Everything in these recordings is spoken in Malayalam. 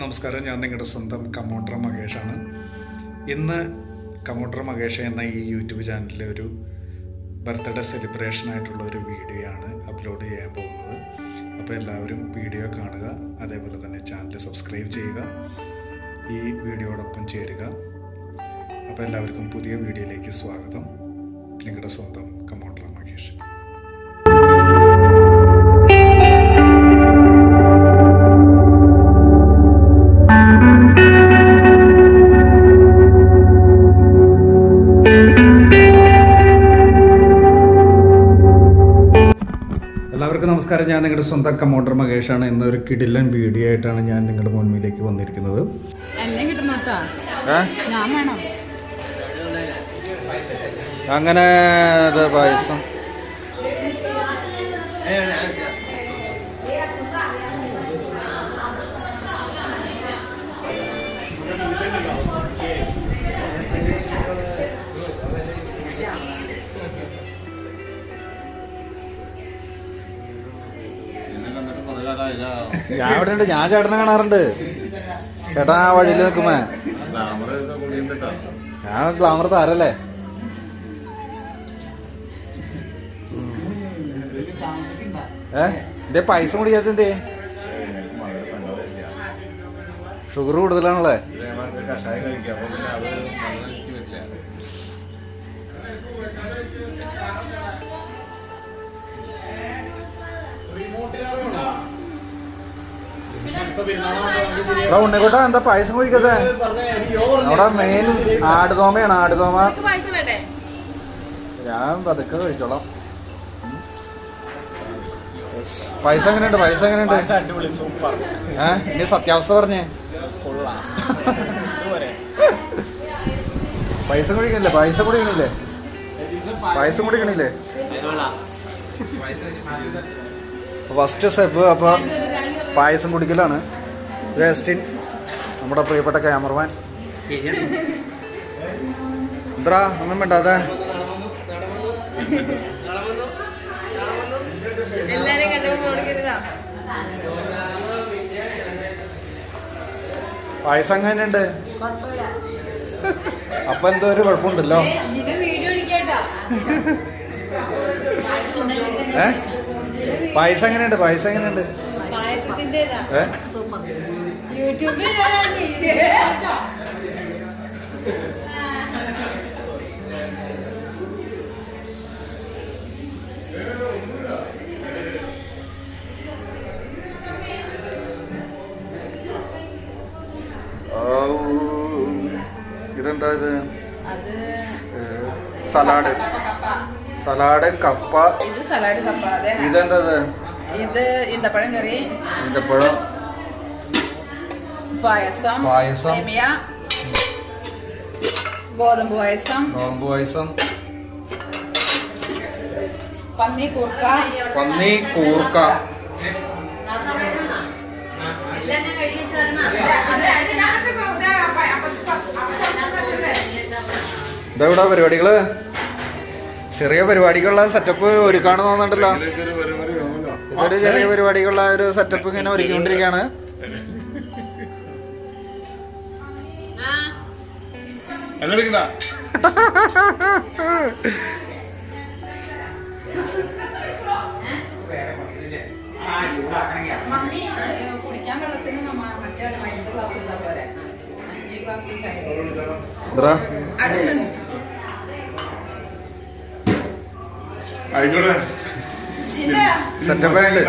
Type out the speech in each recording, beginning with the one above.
എല്ലാവർക്കും നമസ്കാരം. ഞാൻ നിങ്ങളുടെ സ്വന്തം കമോട്ടർ മഹേഷാണ്. ഇന്ന് കമോട്ടർ മഹേഷ് എന്ന ഈ യൂട്യൂബ് ചാനലിലെ ഒരു ബർത്ത്ഡേ സെലിബ്രേഷൻ ആയിട്ടുള്ള ഒരു വീഡിയോ ആണ് അപ്ലോഡ് ചെയ്യാൻ പോകുന്നത്. അപ്പോൾ എല്ലാവരും വീഡിയോ കാണുക അതേപോലെ തന്നെ ചാനൽ സബ്സ്ക്രൈബ് ചെയ്യുക ഈ വീഡിയോടൊപ്പം ചേരുക. അപ്പോൾ എല്ലാവർക്കും പുതിയ വീഡിയോയിലേക്ക് സ്വാഗതം. നിങ്ങളുടെ സ്വന്തം കമോട്ടർ മഹേഷ്. നമസ്കാരം. ഞാൻ നിങ്ങളുടെ സ്വന്തം കമോണ്ടർ മഹേഷാണ്. എന്നൊരു കിടിലൻ വീഡിയോ ആയിട്ടാണ് ഞാൻ നിങ്ങളുടെ മുന്നിലേക്ക് വന്നിരിക്കുന്നത്. അങ്ങനെ പായസം. ഞാൻ അവിടെ ഉണ്ട് ഞാൻ ചേട്ടനെ കാണാറുണ്ട്. ചേട്ടാ ആ വഴിയിൽ നിൽക്കുമ്പോ ഞാൻ ഗ്ലാമർ താരല്ലേ? ഏ? എന്റെ പൈസ എന്തേ? ഷുഗർ കൂടുതലാണല്ലേ? എടാ ഉണ്ണിക്കോട്ടാ എന്താ പായസം കുഴിക്കത്തെ അവിടെ മെയിൻ ആടുതോമയാണ് ആടുതോമ. പൈസ വേണ്ടേ? ഞാൻ പതുക്കെ കഴിച്ചോളാം. പൈസ എങ്ങനെയുണ്ട്? പൈസ എങ്ങനെയുണ്ട്? ഇനി സത്യാവസ്ഥ പറഞ്ഞേ. പൈസ കുടിക്കണില്ലേ? പൈസ കുടിക്കണില്ലേ? പൈസ കുടിക്കണില്ലേ? ഫസ്റ്റ് സ്റ്റെപ്പ് അപ്പൊ പായസം കുടിക്കലാണ്. വേസ്റ്റിൻ നമ്മുടെ പ്രിയപ്പെട്ട ക്യാമറമാൻ. എന്താ ഒന്നും വേണ്ട അതെ പായസം എങ്ങനെയുണ്ട് അപ്പൊ എന്തോ ഒരു കുഴപ്പമുണ്ടല്ലോ. ഏ? പായസം എങ്ങനെയുണ്ട്? പായസം എങ്ങനെയുണ്ട്? ഇതെന്താ ഇത് സലാഡ്. സലാഡ് കപ്പ. ഇത് സലാഡ് കപ്പ. അതെ. ഇതെന്താ ഇത് ഈന്തപ്പഴം കറി. ഈന്തപ്പഴം. പായസം. പായസം. സേമിയ. ഗോതമ്പ് പായസം. ഗോതമ്പ് പായസം. പന്നി കൂർക്ക. പന്നി കൂർക്ക. ഇതെവിടാ പരിപാടികൾ? ചെറിയ പരിപാടികളുള്ള സെറ്റപ്പ് ഒരുക്കാണെന്ന് തോന്നുന്നുണ്ടല്ലോ. ഇതൊരു ചെറിയ പരിപാടികളുടെ ഒരു സെറ്റപ്പ് ഇങ്ങനെ ഒരുക്കിക്കൊണ്ടിരിക്കുകയാണ്. ആയിക്കോട്ടെ. സെറ്റപ്പ് ഉണ്ട്.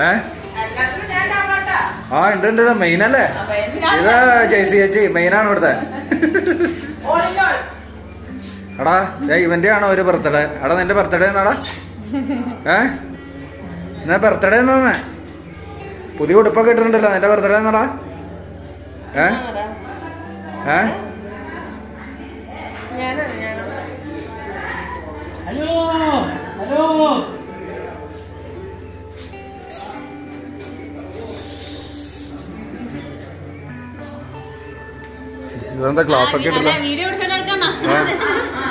ഏ. ആ ഉണ്ട് ഉണ്ട്. മെയിൻ അല്ലേ? ഇതാ ചേച്ചി ചേച്ചി മെയിനാണ് ഇവിടുത്തെ. എടാ ഇവന്റെ ആണോ ഒരു ബർത്ത്ഡേ എടാ നിന്റെ ബർത്ത്ഡേ എന്നാടാ? ഏ? എന്നാ ബർത്ത്ഡേ എന്നാ പുതിയ ഉടുപ്പൊക്കെ ഇട്ടിട്ടുണ്ടല്ലോ. നിന്റെ ബർത്ത്ഡേ എന്നാടാ? ഏ? ഏ? ഇതെന്താ ക്ലാസ് ഒക്കെ ഇട്ടില്ല ആ, ആ.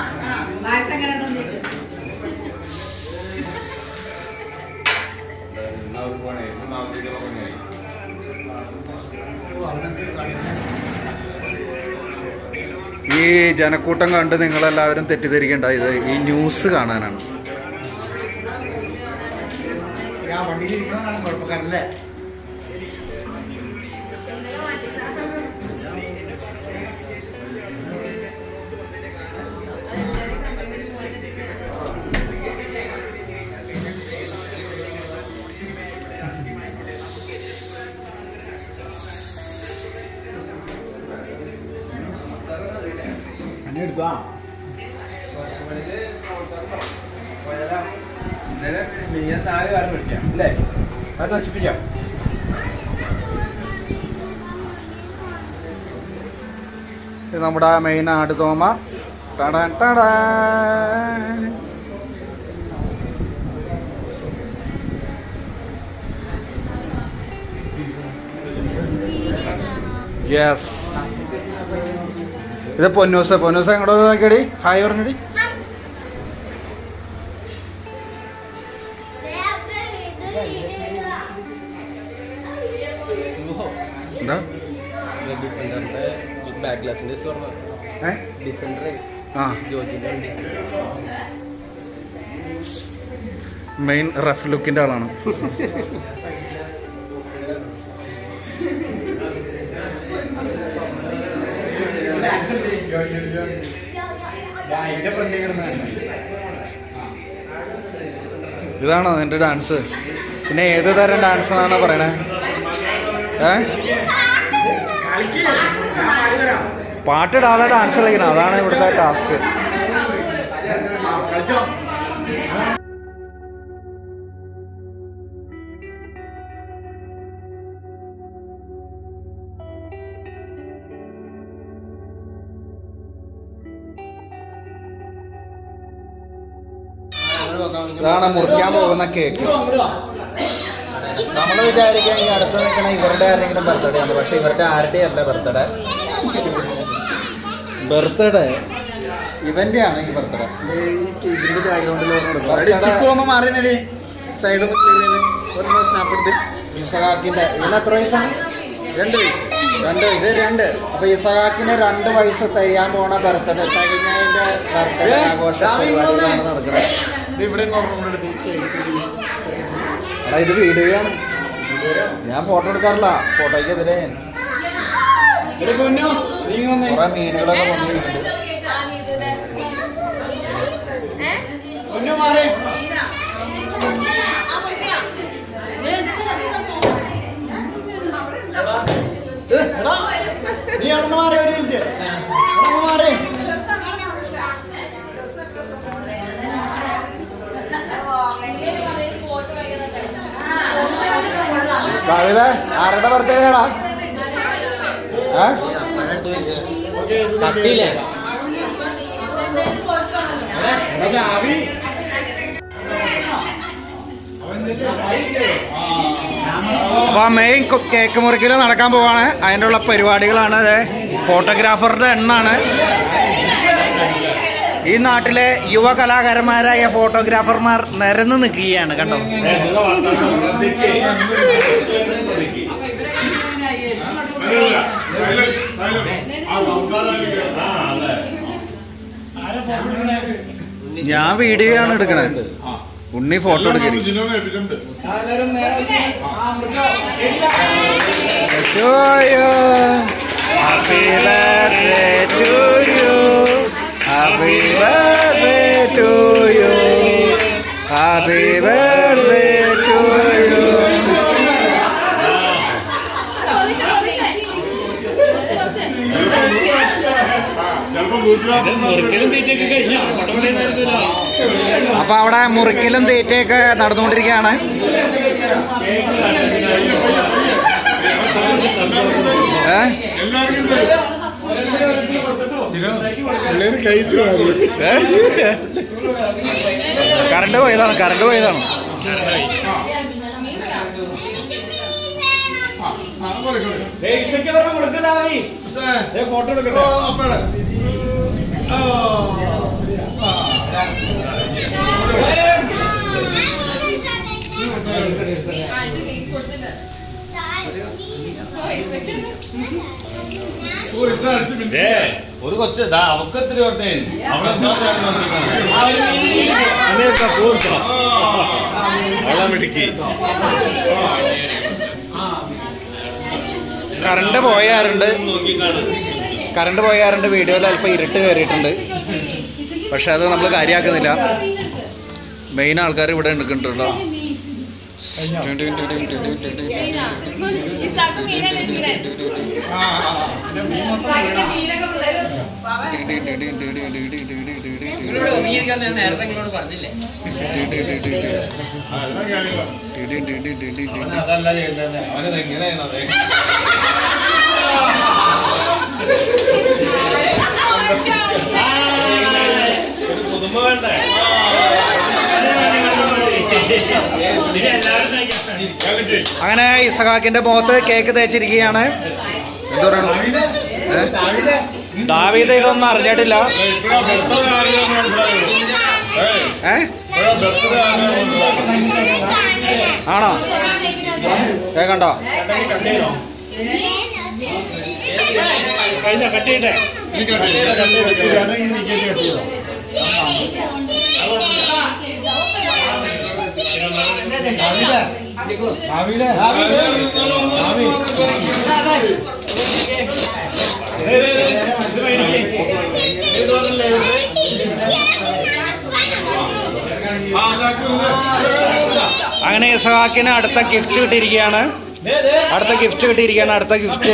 ഈ ജനക്കൂട്ടം കണ്ട് നിങ്ങളെല്ലാവരും തെറ്റിദ്ധരിക്കേണ്ട ഇത് ഈ ന്യൂസ് കാണാനാണ്. ഞാൻ വണ്ടിയിൽ ഇരിക്കണതാണ് കുഴപ്പക്കാരല്ലേ നമ്മുടെ ആട് തോമ. ടടാൻ ടടാ. യെസ് ഇത് പൊന്നൂസ പൊന്നൂസ ഇങ്ങോട്ട് നോക്കിയടി? ഹായ് പറഞ്ഞടി. എന്താ? ബാക്ക് ഗ്ലാസിന്റെ ഡിഫൻഡർ ആ. മെയിൻ റഫ് ലുക്കിന്റെ ആളാണ്. ഇതാണോ നിന്റെ ഡാൻസ് പിന്നെ ഏത് തരം ഡാൻസ് എന്നാണ് പറയണേ? ഏ? പാട്ടിടാതെ ഡാൻസ് കളിക്കണം. അതാണ് ഇവിടുത്തെ ടാസ്ക് ഇതാണ് മുറിക്കാൻ പോകുന്ന കേക്ക് നമ്മൾ വിചാരിക്കാൻ ഈ അടുത്ത് നിൽക്കുന്ന ഇവരുടെ ആരെങ്കിലും ബർത്ത്ഡേ ആണ്. പക്ഷെ ഇവരുടെ ആരുടെ അല്ല ബർത്ത്ഡേ ബർത്ത്ഡേ. ഇവന്റെ ആണ് ഈ ബർത്ത്ഡേ ഇതിന്റെ ബാക്ക്ഗ്രൗണ്ടിൽ മാറി സൈഡ് ഒരു സ്നാപ്പ് എടുത്ത്. ഇസഹാക്കിന്റെ എത്ര വയസ്സാണ്? രണ്ട് വയസ്സ്. രണ്ട് വയസ്സ്. രണ്ട്. അപ്പൊ ഇസഹാക്കിന് രണ്ട് വയസ്സ് തെയ്യാൻ പോണ ബർത്ത്ഡേ. കഴിഞ്ഞതിന്റെ ബർത്ത്ഡേ ആഘോഷം നടക്കുന്നത്. ഇത് വീഡിയോയാണ് ഞാൻ ഫോട്ടോ എടുക്കാറില്ല. ഫോട്ടോയ്ക്കെതിരെ മീനുകളൊക്കെ നീ അവിടെ മാറി ഒരു മിനിറ്റ്. മാറി. ആരുടെ ബർത്ത്ഡേ ആടാ കത്തിയില്ലേ അപ്പൊ മെയിൻ കേക്ക് മുറിക്കൽ നടക്കാൻ പോവാണ്. അതിന്റെ ഉള്ള പരിപാടികളാണ് അതെ ഫോട്ടോഗ്രാഫറുടെ എണ്ണാണ്. ഈ നാട്ടിലെ യുവ കലാകാരന്മാരായ ഫോട്ടോഗ്രാഫർമാർ നിരന്ന് നിൽക്കുകയാണ് കണ്ടോ? ഞാൻ വീഡിയോ ആണ് എടുക്കണേ. ഉണ്ണി ഫോട്ടോ എടുക്കരുത്. Happy birthday to happy birthday to happy you. അപ്പൊ അവിടെ മുറിക്കലും തീറ്റയൊക്കെ നടന്നുകൊണ്ടിരിക്കുകയാണ്? കറണ്ട് പോയതാണ് കറണ്ട് പോയതാണ്. ഫോട്ടോ എടുക്കട്ടെ. ഒരു കൊച്ചു അവക്ക് എത്ര കൊടുത്തേ അവളെ അവളെ മിടുക്കി. കറണ്ട് പോയാറുണ്ട്. നോക്കിക്കാണും. കറണ്ട് പോയാറുണ്ട് വീഡിയോയിൽ അല്പം ഇരുട്ട് കയറിയിട്ടുണ്ട്. പക്ഷെ അത് നമ്മൾ കാര്യമാക്കുന്നില്ല മെയിൻ ആൾക്കാർ ഇവിടെ എടുക്കുന്നുണ്ടല്ലോ അതല്ല ചെയ്യേണ്ടത്. അവനത് എങ്ങനെയാണ് പുതുമ വേണ്ടേ അങ്ങനെ ഇസഹാക്കിന്റെ മുഖത്ത് കേക്ക് തേച്ചിരിക്കുകയാണ്? ദാവീദ് ഇതൊന്നും അറിഞ്ഞിട്ടില്ല. ആണോ? കേക്കണ്ടോ? ആണോ കേക്കണ്ടോ അങ്ങനെ ഇസഹാക്കിന് അടുത്ത ഗിഫ്റ്റ് കിട്ടിയിരിക്കുകയാണ്. അടുത്ത ഗിഫ്റ്റ് കിട്ടിയിരിക്കുകയാണ്. അടുത്ത ഗിഫ്റ്റ്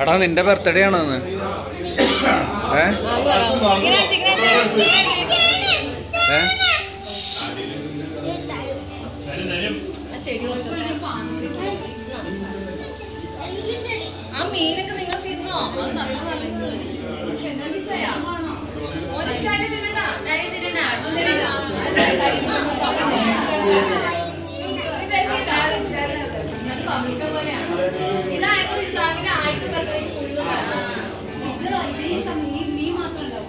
എടാ നിന്റെ ബർത്ത്ഡേ ആണ് ഇന്ന്? ഏ? ഏ? ആ മീനൊക്കെ നിങ്ങൾ തിന്നോ അത് നല്ല നല്ലത് പക്ഷെ എന്താ വിഷയാ ഓന് ഇഷ്ടമായി തിന്നണ്ട ഞാൻ തിന്നണ്ട അത് തരില്ല. ഇത് രസികതാ, രസികത. നല്ല പബ്ലിക്ക പോലെയാണ്. ഇതായിരുന്നു ഇസാഖിന്റെ ആദ്യത്തെ birthday ക്ക് മുഴുവൻ. ആ. ഇത് ഇത് ഈ സമയം ഈ മീൻ മാത്രം ഉണ്ടാവും.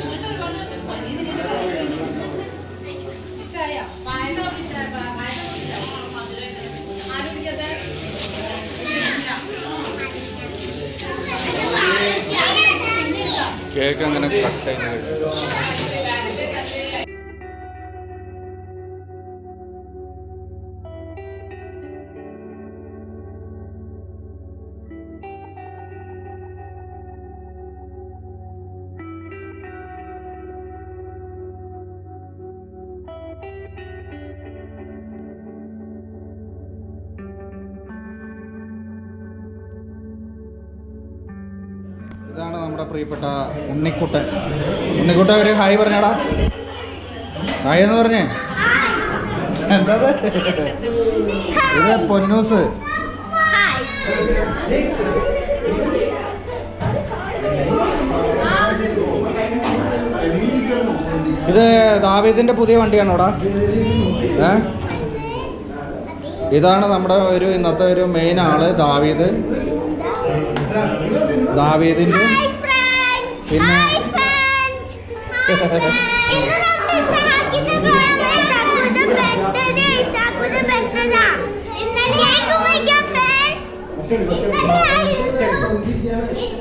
എന്നിട്ട് ഒരുപാട് പനി ഇതിനൊക്കെ ചായ. പായസം ഇഷ്ടമായി. പായസം ഇഷ്ടമായി. ആരും കുടിക്കാത്ത? കേക്ക് അങ്ങനെ കട്ട് പ്രിയപ്പെട്ട ഉണ്ണിക്കുട്ടൻ. ഉണ്ണിക്കുട്ടൻ ഒരു ഹായ് പറഞ്ഞാടാ. ഹായ് എന്ന് പറഞ്ഞേ? എന്താ ഇത് പൊന്നൂസ്. ഇത് ദാവീദിന്റെ പുതിയ വണ്ടിയാണോടാ? ഏ? ഇതാണ് നമ്മുടെ ഒരു ഇന്നത്തെ ഒരു മെയിൻ ആൾ ദാവീദ്. ദാവീദിന്റെ പിന്നെ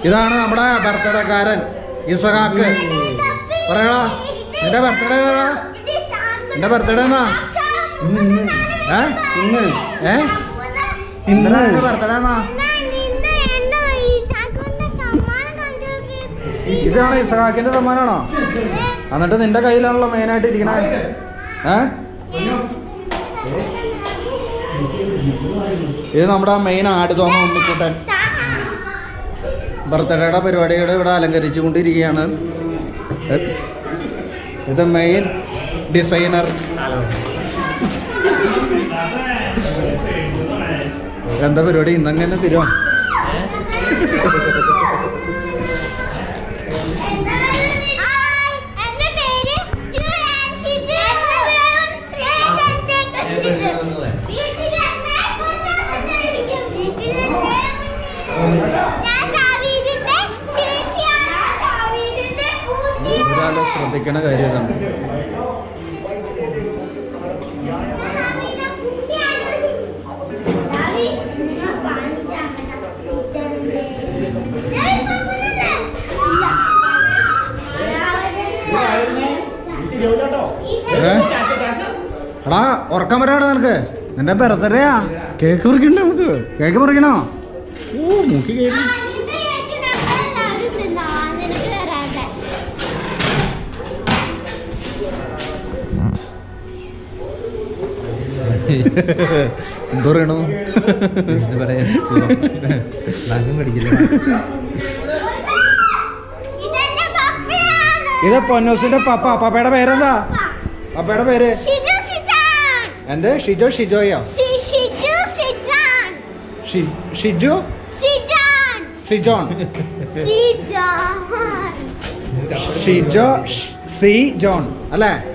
ഇതാണ് നമ്മുടെ ബർത്ത്ഡേക്കാരൻ ഇസഹാക്ക് പറയടാ എന്റെ ബർത്ത്ഡേ ഏതാ? നിന്റെ ബർത്ത്ഡേ എന്നാ? ഏ? ഇന്ന്. ഏ ഇന്നലെ ബർത്ത്ഡേ എന്നാ? ഇതാണ് ഇസഹാക്കിന്റെ സമ്മാനാണോ? എന്നിട്ട് നിന്റെ കയ്യിലാണല്ലോ മെയിനായിട്ട് ഇരിക്കണേ. ഏ? ഇത് നമ്മുടെ മെയിൻ ആട് തോമ ഉണ്ണിക്കുട്ടൻ. ബർത്ത്ഡേയുടെ പരിപാടിയുടെ ഇവിടെ അലങ്കരിച്ചു കൊണ്ടിരിക്കുകയാണ് ഇത് മെയിൻ ഡിസൈനർ എന്താ പരിപാടി? ഇന്നങ്ങനെ തരുമോ പൊട്ടിക്കണ കാര്യം ഇതാണ്? എടാ ഉറക്കം വരാടാ നിനക്ക്. നിന്റെ ബർത്ത്ഡേയാ കേക്ക് മുറിക്കണ്ട നമുക്ക്. കേക്ക് മുറിക്കണോ? ഓ മുക്കി കേക്ക്. എന്തോ പറയണു? ഇത് പൊന്നോസിന്റെ പപ്പ. പപ്പയുടെ പേരെന്താ? പപ്പയുടെ പേര്? എന്ത്? ഷിജോ ഷിജോയോ? Xi- Shiju? C John. Shijo C John അല്ലേ?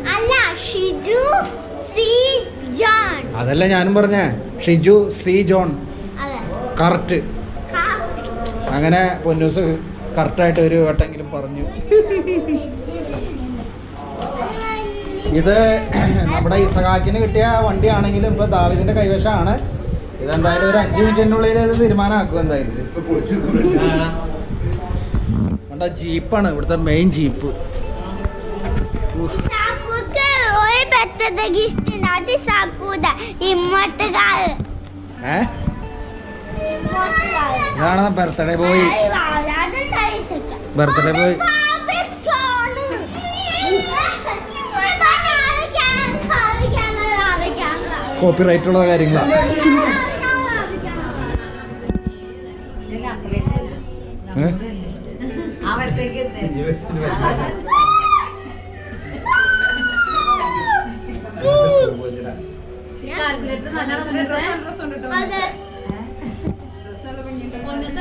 അതല്ല ഞാനും പറഞ്ഞേ. Shiju C John. അതെ. കറക്റ്റ്. അങ്ങനെ പൊന്നൂസ് കറക്റ്റായിട്ട് ഒരു വട്ടെങ്കിലും പറഞ്ഞു. ഇത് നമ്മുടെ ഇസഹാക്കിന് കിട്ടിയ വണ്ടിയാണെങ്കിലും ഇപ്പൊ ദാവിദിന്റെ കൈവശമാണ്. ഇതെന്തായാലും ഒരു അഞ്ച് മിനിറ്റിനുള്ളിൽ ഇത് തീരുമാനമാക്കും എന്തായാലും. കണ്ട ജീപ്പാണ് ഇവിടുത്തെ മെയിൻ ജീപ്പ്. ഒരു ಇಷ್ಟು അത് സാക്കൂത ഇമ്മട്ടുകാര് ഏ? ഇതാണ് birthday boy birthday boy copyright ഉള്ള കാര്യങ്ങളാണ്? അവസ്ഥയ്ക്ക്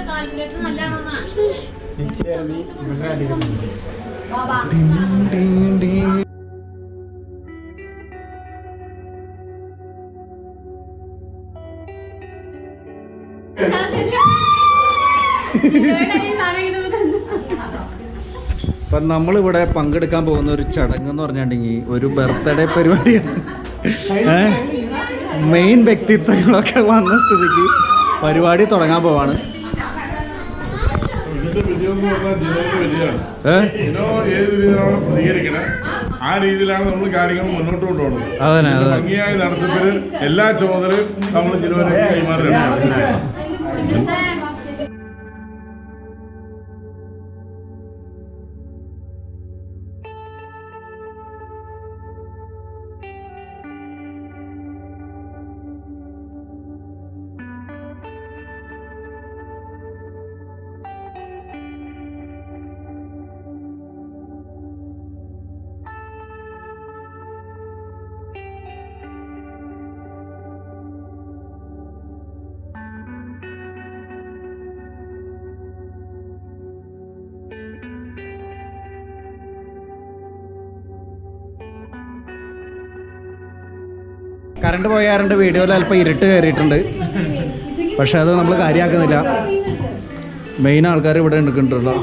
കാൽക്കുലേറ്റർ നല്ലതാണോ നല്ലതാണോന്നാ നമ്മളിവിടെ പങ്കെടുക്കാൻ പോകുന്ന ഒരു ചടങ്ങ് എന്ന് പറഞ്ഞിട്ടുണ്ടെങ്കിൽ ഒരു ബർത്ത്ഡേ പരിപാടിയാണ്. മെയിൻ വ്യക്തിത്വങ്ങളൊക്കെ വന്ന സ്ഥിതിക്ക് പരിപാടി തുടങ്ങാൻ പോവാണ്. ആ രീതിയിലാണ് നമ്മൾ കാര്യങ്ങൾ മുന്നോട്ട് കൊണ്ടുപോകുന്നത്. അതന്നെ. ഭംഗിയായ നടത്തിപ്പിന് എല്ലാ ചുമതലയും നമ്മൾ ജിനോനെ കൈമാറുകയാണ് കറണ്ട് പോയാറുണ്ട് വീഡിയോയിൽ അല്പം ഇരുട്ട് കയറിയിട്ടുണ്ട്. പക്ഷെ അത് നമ്മൾ കാര്യമാക്കുന്നില്ല മെയിൻ ആൾക്കാർ ഇവിടെ എടുക്കുന്നുണ്ടല്ലോ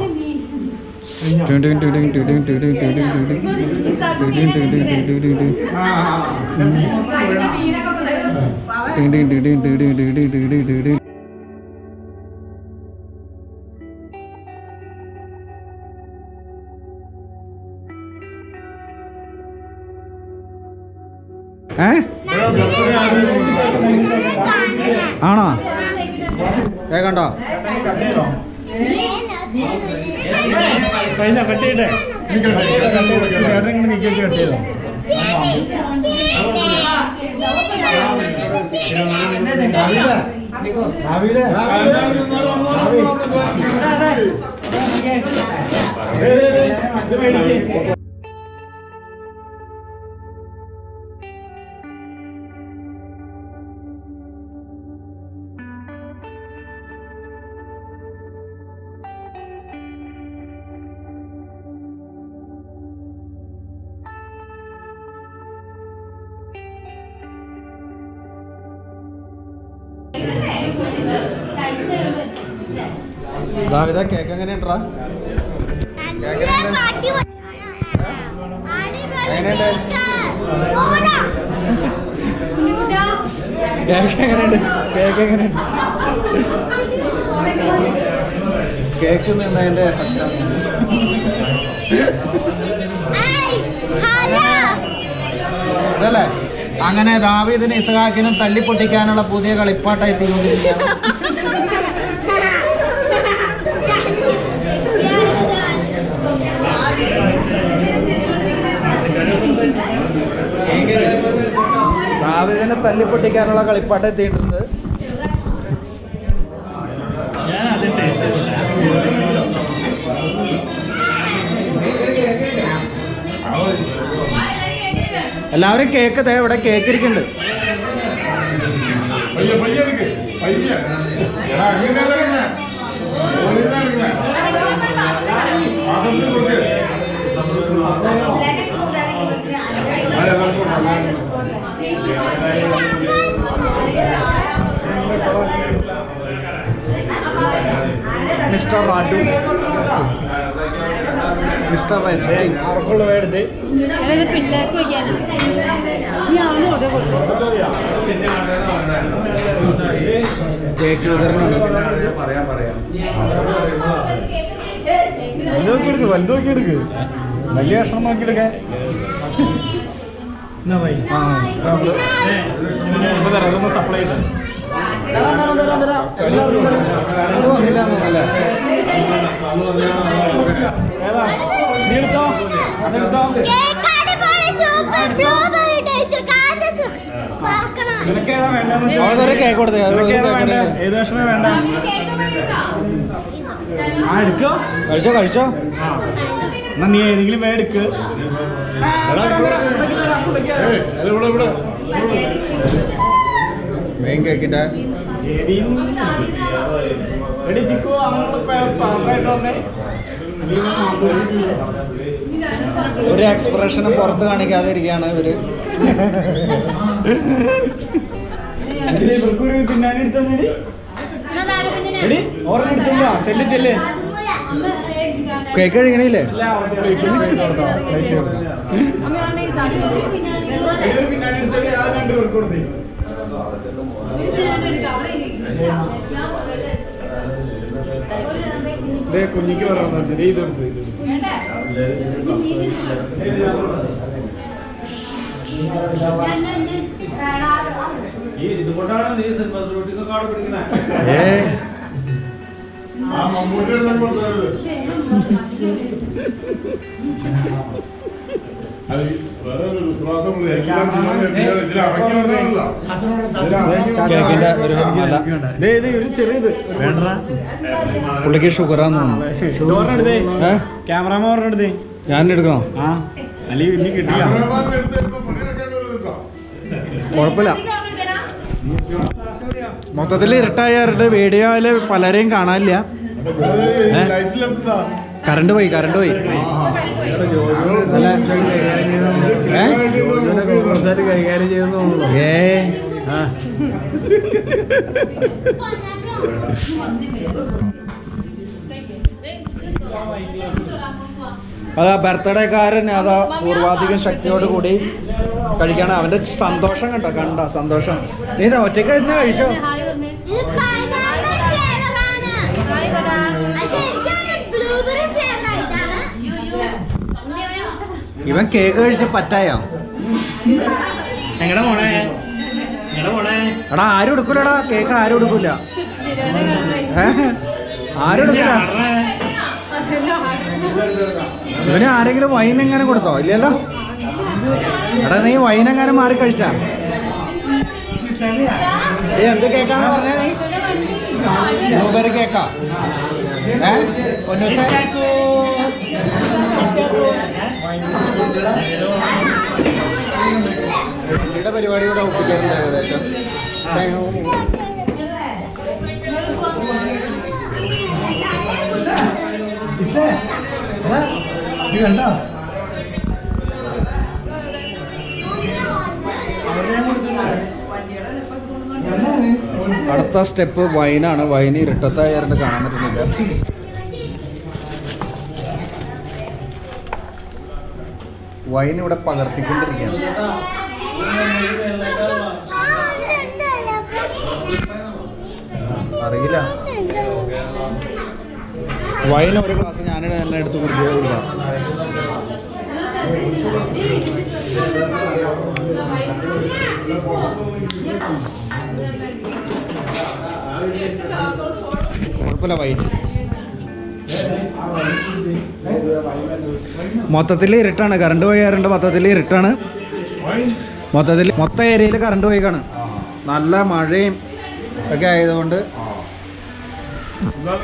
ഏ ആണോ വേഗണ്ടോ കഴിഞ്ഞ കട്ടിയിട്ടെ ദാവിത കേക്ക് എങ്ങനെയുണ്ടാ? കേക്ക് എങ്ങനെയുണ്ട്? കേക്ക് എങ്ങനെയുണ്ട്? കേക്ക് നിന്നതിന്റെ ഹലോ അങ്ങനെ ദാവീദിനെ ഇസഹാക്കിനും തല്ലിപ്പൊട്ടിക്കാനുള്ള പുതിയ കളിപ്പാട്ടായി എത്തിക്കൊണ്ടിരിക്കുകയാണ് ദാവീദിനെ തല്ലിപ്പൊട്ടിക്കാനുള്ള കളിപ്പാട്ട് എത്തിയിട്ടുണ്ട്. എല്ലാവരും കേക്ക് തേ ഇവിടെ കേക്ക് ഇരിക്കുന്നുണ്ട് പയ്യ പയ്യ എടുക്ക് പയ്യ എടാ അങ്ങനെയല്ല എടുക്കണേ ഓടിയതാ എടുക്കണേ പാത്രത്തിൽ കൊടുക്ക് ആ, എല്ലാവർക്കും കൊടുക്കാം. മിസ്റ്റർ റാഡു. മിസ്റ്റർ റെസ്റ്റിംഗ് പിള്ളേർക്ക് പറയാം വലുതൊക്കെ എടുക്ക് വലുതൊക്കെ എടുക്ക് വലിയ കഷ്ണം നോക്കിയെടുക്കാൻ സപ്ലൈ ചെയ്ത ഏതാ നീ എടുത്തോ അതെടുത്തോ കേക്ക് കൊടുത്തേ കഴിച്ചോ കഴിച്ചോ എന്നാ നീ ഏതെങ്കിലും ഇവിടെ മെയിൻ കേക്കിന്റെ എടി ചിക്കു ഒരു എക്സ്പ്രഷനും പുറത്ത് കാണിക്കാതെ ഇരിക്കുകയാണ് ഇവർ ഇവർക്കൊരു തിന്നാനെടുത്തന്നെടി എടി ചെല്ല് ചെല്ല്. കേക്ക് കഴിക്കണില്ലേ? ആ കൊടുത്തേ. കുഞ്ഞിക്ക് പറയാൻ ഇതുകൊണ്ടാണ് നീ സിനിമ സ്റ്റുഡിയോ കാട് പിടിക്കണേ. ആ മമ്മൂട്ടി എടുത്ത് കൊടുത്തത് അത് വേറെ ഒരു ഉത്തരവാദിത്തമുള്ള എല്ലാം ഇതിൽ- ചെറിയത്. പുള്ളിക്ക് ഷുഗറാന്ന് തോന്നുന്നു. ക്യാമറമാൻ എടുത്തേ. ഞാൻ എടുക്കണോ ആ. അല്ലെങ്കിൽ ഇനി കിട്ടില്ല. കുഴപ്പമില്ല. മൊത്തത്തിൽ ഇരുട്ടായവരുടെ വീഡിയോയിൽ പലരെയും കാണാനില്ല. ഏഹ്. കറണ്ട് പോയി കറണ്ട് പോയി. ഏ? ഏ അതാ ബർത്ത്ഡേക്കാരൻ അതാ പൂർവാധികം ശക്തിയോട് കൂടി കഴിക്കണം. അവന്റെ സന്തോഷം കണ്ടോ? കണ്ട? സന്തോഷം. നീ ഇതാ ഒറ്റയ്ക്ക് തന്നെ കഴിച്ചോ ഇത് പൈനാപ്പിൾ ഫ്ലേവർ ആണ് പക്ഷെ എനിക്ക് ബ്ലൂബെറി ഫ്ലേവർ ആയിട്ടാണ് ഇവൻ കേക്ക് കഴിച്ച പറ്റായോ? എടാ ആരും എടുക്കൂലടാ. കേക്ക് ആരും എടുക്കൂല. ആരും എടുക്കില്ല ഇവന് ആരെങ്കിലും വൈൻ എങ്ങനെ കൊടുത്തോ? ഇല്ലല്ലോ? എടാ നീ വൈൻ എങ്ങനെ മാറി കഴിച്ച? ഏ എന്ത് കേക്കാന്ന് പറഞ്ഞ നീ? ബ്ലൂബെറി കേക്കാ ഏ? പൊന്നൂസേ? ഇവിടെ പരിപാടി ഇവിടെ ഒപ്പിക്കാറുണ്ട് ഏകദേശം. ഇത് കണ്ടോ? അടുത്ത സ്റ്റെപ്പ് വൈനാണ്. വൈൻ ഇരുട്ടത്തായതുകൊണ്ട് കാണാൻ പറ്റുന്നില്ല. വൈൻ ഇവിടെ പകർത്തിക്കൊണ്ടിരിക്കുകയാണ് അറിയില്ല വൈൻ ഒരു ഗ്ലാസ് ഞാൻ തന്നെ എടുത്ത് കുടിച്ചു കുഴപ്പമില്ല വൈൻ മൊത്തത്തിൽ ഇരുട്ടാണ്. കറണ്ട് പോയി കയറേണ്ട മൊത്തത്തിൽ ഇരുട്ടാണ്. മൊത്തത്തിൽ മൊത്തം ഏരിയയിൽ കറണ്ട് പോയിക്കാണ് നല്ല മഴയും ഒക്കെ ആയതുകൊണ്ട്.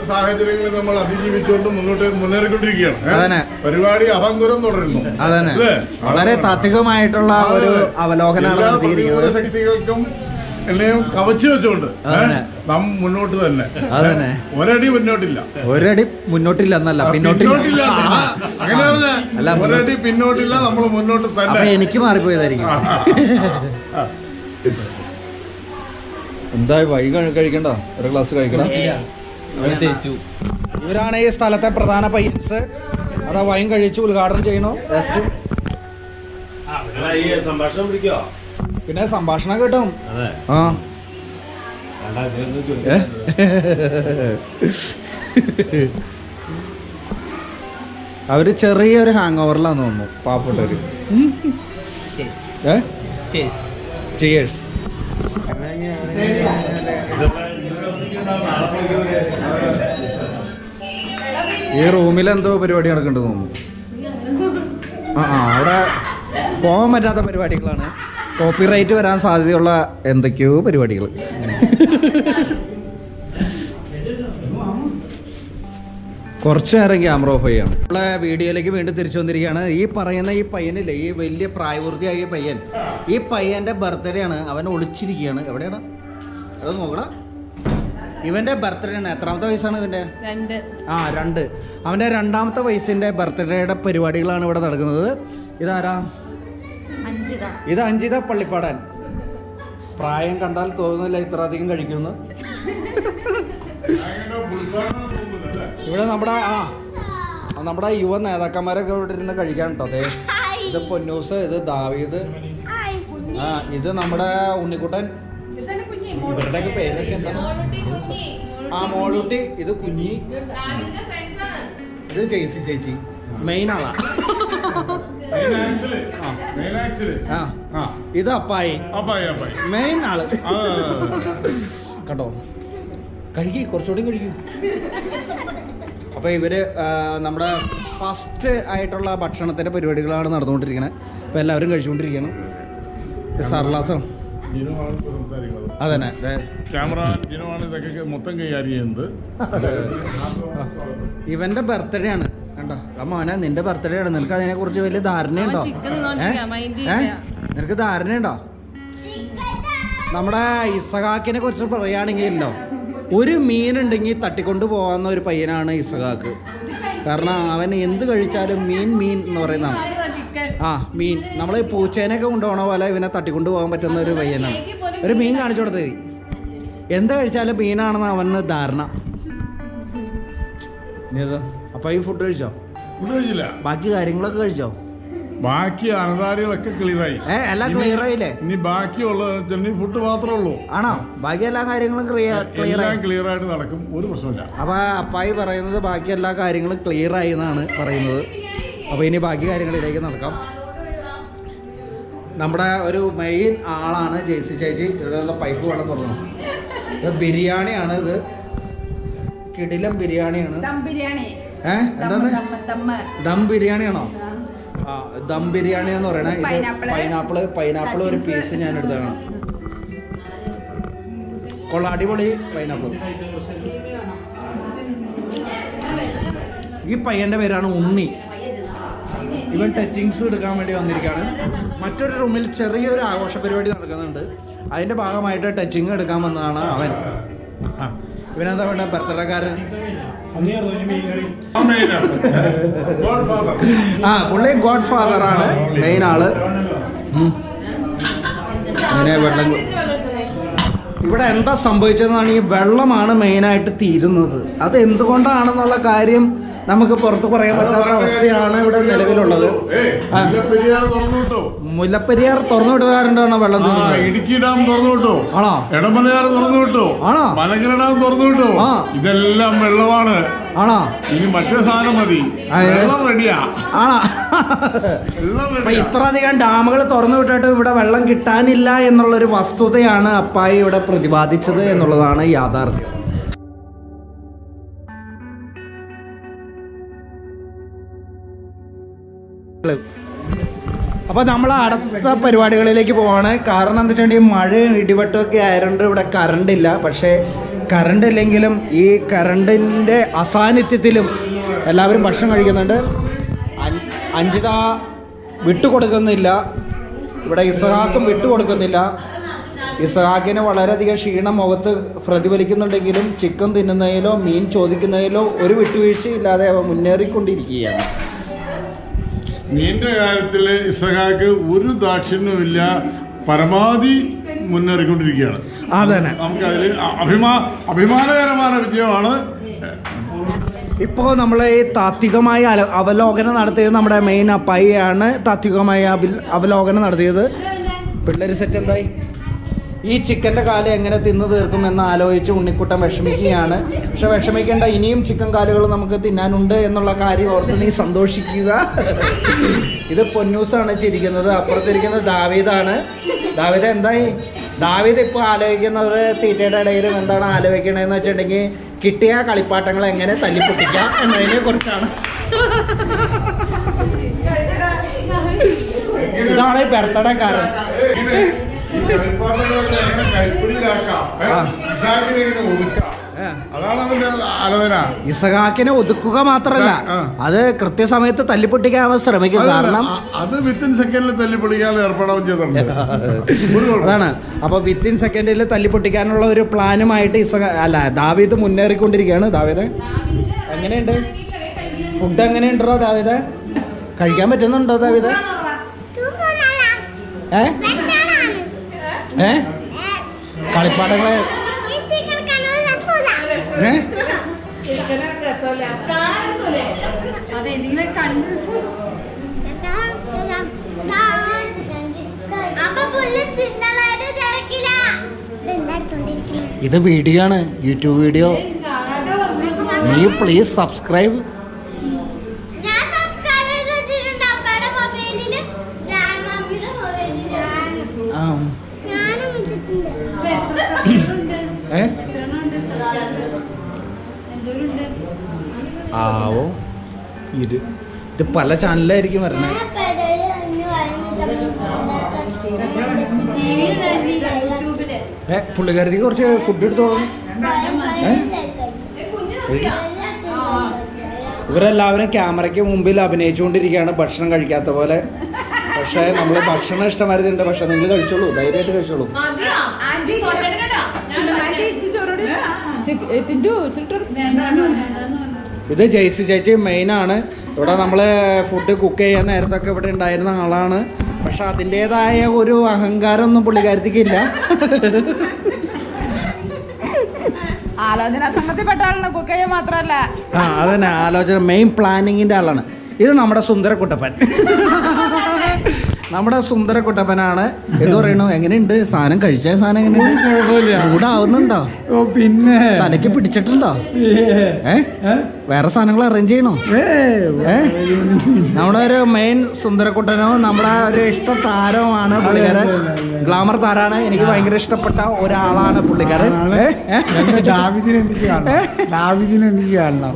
സാഹചര്യങ്ങളിൽ നമ്മൾ അതിജീവിച്ചുകൊണ്ട് മുന്നോട്ട് മുന്നേറിക്കൊണ്ടിരിക്കുകയാണ്? അതന്നെ. പരിപാടി തുടരുന്നു. അതന്നെ. വളരെ താത്വികമായിട്ടുള്ള ഒരു. അവലോകനമാണ് ശക്തികൾക്കും എന്നെയും കവച്ചു വെച്ചോണ്ട്. നാം മുന്നോട്ട് തന്നെ. അതന്നെ. ഒരടി മുന്നോട്ടില്ല. ഒരടി മുന്നോട്ടില്ല എന്നല്ല പിന്നോട്ടില്ല. അങ്ങനെ ഒരടി പിന്നോട്ടില്ല നമ്മൾ മുന്നോട്ട് തന്നെ. എനിക്ക് മാറിപ്പോയതായിരിക്കും. എന്തായി വൈകി എന്താ വൈ കഴിക്കണ്ട? ഒരു ഗ്ലാസ് കഴിക്കണം. ഇവരാണ് ഈ സ്ഥലത്തെ പ്രധാന പയ്യൻസ്. അതാ വൈൻ കഴിച്ച് ഉദ്ഘാടനം ചെയ്യണോ. ജസ്റ്റ് സംഭാഷണം പിടിക്കോ പിന്നെ സംഭാഷണം കേട്ടോ. അതെ. ആ? അവർ ചെറിയൊരു ഹാങ് ഓവറിലാന്ന് തോന്നുന്നു പാവപ്പെട്ടവര്. ഈ റൂമിൽ എന്തോ പരിപാടി നടക്കേണ്ടത് തോന്നുന്നു. ആ ആ അവിടെ പോകാൻ പറ്റാത്ത പരിപാടികളാണ്. കോപ്പിറൈറ്റ് വരാൻ സാധ്യതയുള്ള എന്തൊക്കെയോ പരിപാടികൾ. കുറച്ച് നേരം ക്യാമറ ഓഫ് ചെയ്യാം നമ്മളെ വീഡിയോയിലേക്ക് വീണ്ടും തിരിച്ചു വന്നിരിക്കുകയാണ്. ഈ പറയുന്ന ഈ പയ്യനില്ലേ ഈ വലിയ പ്രായപൂർത്തിയായ പയ്യൻ. ഈ പയ്യന്റെ ബർത്ത്ഡേ ആണ്. അവൻ ഒളിച്ചിരിക്കുകയാണ്. എവിടെയാണ് അത് നോക്കടാ. ഇവന്റെ ബർത്ത്ഡേ ആണ്. എത്രാമത്തെ വയസ്സാണ് ഇവന്റെ? ആ രണ്ട്. അവന്റെ രണ്ടാമത്തെ വയസ്സിന്റെ ബർത്ത്ഡേയുടെ പരിപാടികളാണ് ഇവിടെ നടക്കുന്നത്. ഇതാരാ? ഇത് അഞ്ചിത പള്ളിപ്പാടാൻ. പ്രായം കണ്ടാൽ തോന്നുന്നില്ല ഇത്ര അധികം കഴിക്കുന്നു. ഇവിടെ നമ്മുടെ ആ നമ്മുടെ യുവ നേതാക്കന്മാരൊക്കെ ഇവിടെ ഇരുന്ന് കഴിക്കാൻ കേട്ടോ അതെ ഇത് പൊന്നൂസ് ഇത് ദാവീദ്. ആ ഇത് നമ്മുടെ ഉണ്ണിക്കുട്ടൻ. ഇവരുടെയൊക്കെ പേരൊക്കെ എന്താണ് ആ മോളൂട്ടി ഇത് കുഞ്ഞി. ഇത് ചേച്ചി ചേച്ചി. മെയിൻ ആളാ. ആ. ഇത് അപ്പായി. അപ്പായി, അപ്പായി. മെയിൻ ആൾ. കേട്ടോ കഴുകി കുറച്ചുകൂടി കഴുകി അപ്പോൾ ഇവർ നമ്മുടെ ഫസ്റ്റ് ആയിട്ടുള്ള ഭക്ഷണത്തിന്റെ പരിപാടികളാണ് നടന്നുകൊണ്ടിരിക്കുന്നത് അപ്പോൾ എല്ലാവരും കഴിച്ചുകൊണ്ടിരിക്കുന്നു സർലാസം അതന്നെ. ക്യാമറ ഇതൊക്കെ മൊത്തം കൈകാര്യം ചെയ്യുന്നത്. ഇവന്റെ ബർത്ത്ഡേ ആണ്. കണ്ടോ? ആ മോനെ നിന്റെ ബർത്ത്ഡേ ആണ്. നിനക്ക് അതിനെ കുറിച്ച് വലിയ ധാരണയുണ്ടോ? നിനക്ക് ധാരണയുണ്ടോ? നമ്മുടെ ഇസഹാക്കിനെ കുറിച്ച് പറയുകയാണെങ്കിലോ ഒരു മീനുണ്ടെങ്കിൽ തട്ടിക്കൊണ്ട് പോകാവുന്ന ഒരു പയ്യനാണ് ഇസഹാക്ക്. കാരണം അവൻ എന്ത് കഴിച്ചാലും മീൻ മീൻ എന്ന് പറയുന്നതാണ് ആ മീൻ. നമ്മൾ പൂച്ചേനെയൊക്കെ കൊണ്ടുപോകണ പോലെ ഇവനെ തട്ടിക്കൊണ്ട് പോകാൻ പറ്റുന്ന ഒരു പയ്യനാണ്. ഒരു മീൻ കാണിച്ചു കൊടുത്തത് മതി. എന്ത് കഴിച്ചാലും മീനാണെന്ന് അവന് ധാരണ. ഇനി ഏതാ? അപ്പൊ ഈ ഫുഡ് കഴിച്ചോ? ഫുഡ് കഴിച്ചില്ല. ബാക്കി കാര്യങ്ങളൊക്കെ കഴിച്ചോ? ബാക്കി അനതാരികളൊക്കെ ക്ലിയറായി ഏ എല്ലാം ക്ലിയർ ആയില്ലേ? ഇനി ബാക്കിയുള്ളത് ചെന്നൈ ഫുഡ് മാത്രമേ ഉള്ളൂ. ആണോ? ബാക്കി എല്ലാ കാര്യങ്ങളും ക്ലിയർ ആയിട്ട് നടക്കും. ഒരു പ്രശ്നമില്ല അപ്പൊ അപ്പായി പറയുന്നത് ബാക്കി എല്ലാ കാര്യങ്ങളും ക്ലിയർ ആയി എന്നാണ് പറയുന്നത്. അപ്പൊ ഇനി ബാക്കി കാര്യങ്ങളിലേക്ക് നടക്കാം. നമ്മുടെ ഒരു മെയിൻ ആളാണ് ജെയ്സി ചേച്ചി. ഇതിലുള്ള പൈപ്പ് വേണം തുറന്നു. ഇത് ബിരിയാണിയാണ് ഇത്. കിടിലം ബിരിയാണിയാണ്. ദം ബിരിയാണി. ഏഹ് എന്താണ് ദം ബിരിയാണിയാണോ? ആ ദം ബിരിയാണി എന്ന് പറയണേ. ഇത് പൈനാപ്പിൾ. പൈനാപ്പിൾ ഒരു പീസ് ഞാൻ എടുത്തതാണ് കൊള്ള അടിപൊളി പൈനാപ്പിൾ ഈ പയ്യന്റെ പേരാണ് ഉണ്ണി. ഇവൻ ടച്ചിങ്സ് എടുക്കാൻ വേണ്ടി വന്നിരിക്കുകയാണ് മറ്റൊരു റൂമിൽ ചെറിയൊരു ആഘോഷ പരിപാടി നടക്കുന്നുണ്ട്. അതിന്റെ ഭാഗമായിട്ട് ടച്ചിങ് എടുക്കാൻ വന്നതാണ് അവൻ. ആ ഇവനെന്താ വേണ്ട? ബർത്ത്ഡേക്കാരൻ. ആ പുള്ളി ഗോഡ് ഫാദർ ആണ് മെയിൻ ആൾ. വെള്ളം ഇവിടെ എന്താ സംഭവിച്ചതെന്നാണ് ഈ വെള്ളമാണ് മെയിനായിട്ട് തീരുന്നത്. അത് എന്തുകൊണ്ടാണെന്നുള്ള കാര്യം നമുക്ക് പുറത്ത് പറയാൻ പറ്റാത്ത അവസ്ഥയാണ് ഇവിടെ നിലവിലുള്ളത്. മുല്ലപ്പെരിയാർ തുറന്നു വിടാറുണ്ടാണോ വെള്ളം? ഇടുക്കി ഡാം തുറന്നു വിട്ടു. ആണോ? എടമലയാർ തുറന്നു വിട്ടു. ആണോ? മലങ്കര ഡാം തുറന്നു വിട്ടു. ആ. ഇതെല്ലാം വെള്ളമാണ്. ആണോ? ഇനി മറ്റേ സാധനം മതി. വെള്ളം റെഡിയാ. ആണോ? അപ്പൊ ഇത്ര അധികം ഡാമുകൾ തുറന്നു വിട്ടിട്ട് ഇവിടെ വെള്ളം കിട്ടാനില്ല എന്നുള്ളൊരു വസ്തുതയാണ് അപ്പായി ഇവിടെ പ്രതിപാദിച്ചത് എന്നുള്ളതാണ് യാഥാർത്ഥ്യം. അപ്പൊ നമ്മൾ അടുത്ത പരിപാടികളിലേക്ക് പോവാണ്. കാരണം എന്താ വെച്ചിട്ടുണ്ടെങ്കിൽ മഴയും ഇടിവെട്ടമൊക്കെ ആയതുകൊണ്ട് ഇവിടെ കറണ്ട് ഇല്ല. പക്ഷേ കറണ്ട് ഇല്ലെങ്കിലും ഈ കറണ്ടിന്റെ അസാന്നിധ്യത്തിലും എല്ലാവരും ഭക്ഷണം കഴിക്കുന്നുണ്ട്. അഞ്ചിത വിട്ടുകൊടുക്കുന്നില്ല. ഇവിടെ ഇസഹാക്കും വിട്ടുകൊടുക്കുന്നില്ല. ഇസഹാക്കിന് വളരെയധികം ക്ഷീണം മുഖത്ത് പ്രതിഫലിക്കുന്നുണ്ടെങ്കിലും ചിക്കൻ തിന്നുന്നതിലോ മീൻ ചോദിക്കുന്നതിലോ ഒരു വിട്ടുവീഴ്ചയില്ലാതെ മുന്നേറിക്കൊണ്ടിരിക്കുകയാണ്. മീനിന്റെ കാര്യത്തിൽ ഇസഹാക്ക് ഒരു ദാക്ഷിണ്യമില്ല പരമാവധി മുന്നേറിക്കൊണ്ടിരിക്കുകയാണ്. അതന്നെ. നമുക്കതിൽ അഭിമാ അഭിമാനകരമായ വിജയമാണ്. ഇപ്പോൾ നമ്മൾ ഈ താത്വികമായ അവലോകനം നടത്തിയത് നമ്മുടെ മെയിൻ അപ്പായിയാണ്. താത്വികമായ അവലോകനം നടത്തിയത്. പിള്ളേർ സെറ്റ് എന്തായി? ഈ ചിക്കന്റെ കാൽ എങ്ങനെ തിന്നു തീർക്കും എന്ന് ആലോചിച്ച് ഉണ്ണിക്കുട്ടൻ വിഷമിക്കുകയാണ്. പക്ഷെ വിഷമിക്കേണ്ട ഇനിയും ചിക്കൻ കാലുകൾ നമുക്ക് തിന്നാനുണ്ട് എന്നുള്ള കാര്യം ഓർത്ത് നീ സന്തോഷിക്കുക. ഇത് പൊന്നൂസാണ് ചിരിക്കുന്നത്. അപ്പുറത്തിരിക്കുന്നത് ദാവീദാണ്. ദാവീദ് എന്തായി? ദാവീദ് ഇപ്പോൾ ആലോചിക്കുന്നത് തീറ്റയുടെ ഇടയിലും എന്താണ് ആലോചിക്കണതെന്ന് വെച്ചിട്ടുണ്ടെങ്കിൽ കിട്ടിയ കളിപ്പാട്ടങ്ങൾ എങ്ങനെ തല്ലിപ്പൊട്ടിക്കാം എന്നതിനെ കുറിച്ചാണ്. ഇതാണ് ബർത്ത്ഡേ ബർത്ത്ഡേക്കാരൻ ഇസഹാക്കിനെ ഒതുക്കാം അതാണ് അവന്റെ ഇസഹാക്കിനെ ഒതുക്കുക മാത്രല്ല അത് കൃത്യസമയത്ത് തല്ലിപ്പൊട്ടിക്കാൻ അവൻ ശ്രമിക്കും. കാരണം അത് വിത്തിൻ സെക്കൻഡിൽ തല്ലിപ്പൊട്ടിക്കാൻ ഏർപ്പെടാൻ ചെയ്തിട്ടുണ്ട്. അതാണ്. അപ്പൊ വിത്തിൻ സെക്കൻഡിൽ തല്ലിപ്പൊട്ടിക്കാനുള്ള ഒരു പ്ലാനുമായിട്ട് ഇസഹ അല്ല ദാവീദ് മുന്നേറിക്കൊണ്ടിരിക്കുകയാണ്. ദാവീദ് എങ്ങനെയുണ്ട്? ഫുഡ് എങ്ങനെയുണ്ടോ ദാവീദ്? കഴിക്കാൻ പറ്റുന്നുണ്ടോ ദാവീദ്? ഏ? ഏ? കളിപ്പാട്ടങ്ങളെ. ഏ? ഇത് വീഡിയോ ആണ്. YouTube video. നീ പ്ലീസ് സബ്സ്ക്രൈബ് ഇത് പല ചാനലായിരിക്കും വരണേ ഏ പുള്ളിക്കാരത്തേക്ക് കുറച്ച് ഫുഡ് എടുത്തോളൂ? ഇവരെല്ലാവരും ക്യാമറയ്ക്ക് മുമ്പിൽ അഭിനയിച്ചുകൊണ്ടിരിക്കുകയാണ്. ഭക്ഷണം കഴിക്കാത്ത പോലെ. പക്ഷേ നമ്മൾ ഭക്ഷണം ഇഷ്ടമായിരുന്നുണ്ട് പക്ഷെ നിങ്ങൾ കഴിച്ചോളൂ. ധൈര്യമായിട്ട് കഴിച്ചോളൂ. ഇത് ജയ്സി ചേച്ചി മെയിൻ ആണ്. ഇവിടെ നമ്മൾ ഫുഡ് കുക്ക് ചെയ്യാൻ നേരത്തൊക്കെ ഇവിടെ ഉണ്ടായിരുന്ന ആളാണ്. പക്ഷെ അതിന്റെതായ ഒരു അഹങ്കാരമൊന്നും പുള്ളിക്കാരത്തേക്കില്ല. ആലോചന സംഘത്തിൽപ്പെട്ട ആളാണ്. കുക്ക് ചെയ്യാൻ മാത്രല്ല. ആ അതന്നെ. ആലോചന മെയിൻ പ്ലാനിങ്ങിന്റെ ആളാണ്. ഇത് നമ്മുടെ സുന്ദരക്കുട്ടപ്പൻ. നമ്മുടെ സുന്ദര കുട്ടപ്പനാണ് എന്ത് പറയണു? എങ്ങനെയുണ്ട്? സാധനം കഴിച്ച സാധനം എങ്ങനെയുണ്ട്? കൂടാവുന്നുണ്ടോ? പിന്നെ. തലയ്ക്ക് പിടിച്ചിട്ടുണ്ടോ? ഏ. വേറെ സാധനങ്ങൾ അറേഞ്ച് ചെയ്യണോ? ഏ. നമ്മുടെ ഒരു മെയിൻ സുന്ദരക്കുട്ടനോ നമ്മുടെ ഒരു ഇഷ്ട താരമാണ് പുള്ളിക്കാരൻ. ഗ്ലാമർ താരാണ്. എനിക്ക് ഭയങ്കര ഇഷ്ടപ്പെട്ട ഒരാളാണ് പുള്ളിക്കാരൻ.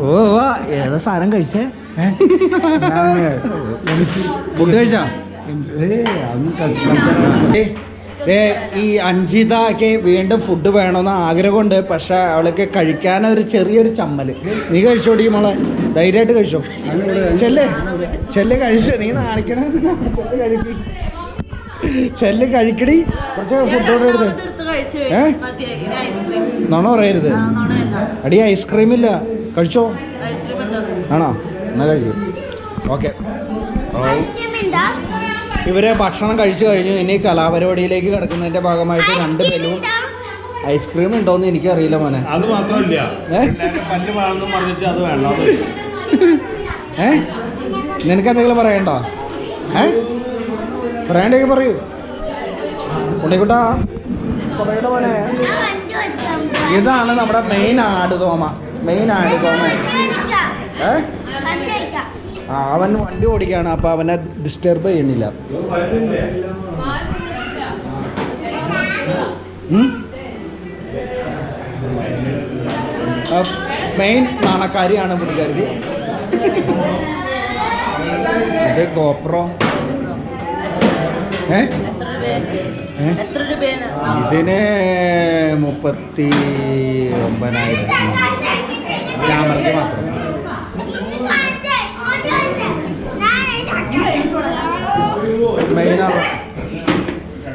ഓ ഏതാ സാധനം കഴിച്ചേ? ഫുഡ് കഴിച്ചാ? ഈ അഞ്ജിതക്ക് വീണ്ടും ഫുഡ് വേണമെന്ന് ആഗ്രഹമുണ്ട്. പക്ഷെ അവൾക്ക് കഴിക്കാൻ ഒരു ചെറിയൊരു ചമ്മൽ നീ കഴിച്ചോടി മോളെ. ധൈര്യമായിട്ട് കഴിച്ചോ. ചെല്ല്. ചെല്ല് കഴിച്ചോ. നീ നാണിക്കണം. ചെല്ല് കഴിക്കി. കഴിക്കടി. കുറച്ച് ഫുഡോടെ എടുത്ത്. ഏ? നോണ പറയരുത്. അടി ഐസ്ക്രീം ഇല്ല കഴിച്ചോ? ആണോ? എന്നാ കഴിച്ചു ഓക്കെ. ഇവർ ഭക്ഷണം കഴിച്ചു കഴിഞ്ഞു. ഇനി കലാപരിപാടിയിലേക്ക് കിടക്കുന്നതിന്റെ ഭാഗമായിട്ട് രണ്ട് ബലൂൺ ഐസ്ക്രീം ഉണ്ടോന്ന് എനിക്കറിയില്ല മോനെ. അത് മാത്രമല്ല പറഞ്ഞിട്ട് അത് വേണ്ട ഏ? നിനക്ക് എന്തെങ്കിലും പറയണ്ടോ? ഏ? പറയണ്ടെങ്കിൽ പറയൂ. ഉണ്ണിക്കുട്ടാ പറയണ്ട പോവാ. ഇതാണ് നമ്മുടെ മെയിൻ ആട് തോമ മെയിൻ ആട് തോമ. ഏ. അവൻ വണ്ടി ഓടിക്കുകയാണ് അപ്പോൾ അവനെ ഡിസ്റ്റർബ് ചെയ്യണില്ല മെയിൻ നാണക്കാരിയാണ് പുള്ളിക്കാരി ഇത് ഗോപ്രോ? ഇതിന് മുപ്പത്തി ഒമ്പതിനായിരം. ക്യാമറയ്ക്ക് മാത്രം വണ്ടി, വണ്ടി, വണ്ടി. ഞാൻ മെയിനാണ്